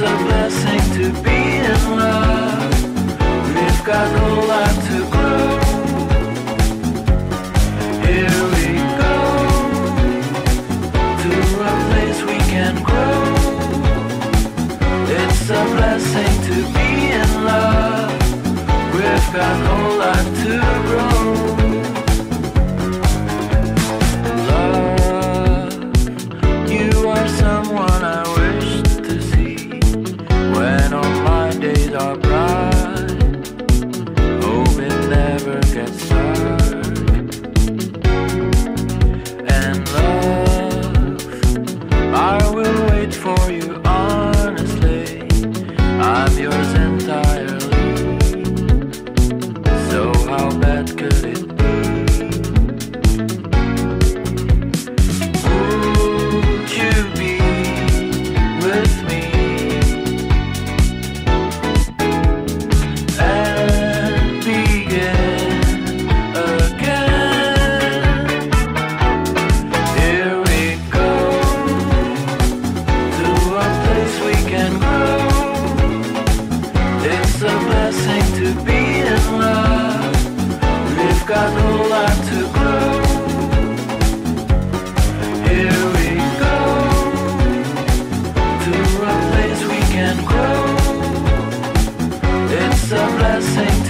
It's a blessing to be in love. We've got to grow. Here we go to a place we can grow. It's a blessing to be in love. We've got to grow.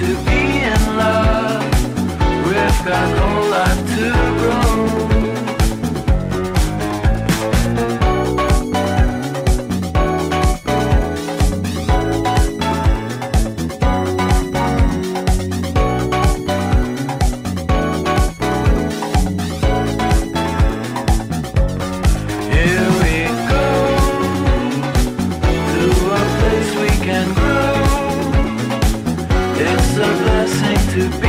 to be in love with an old to be.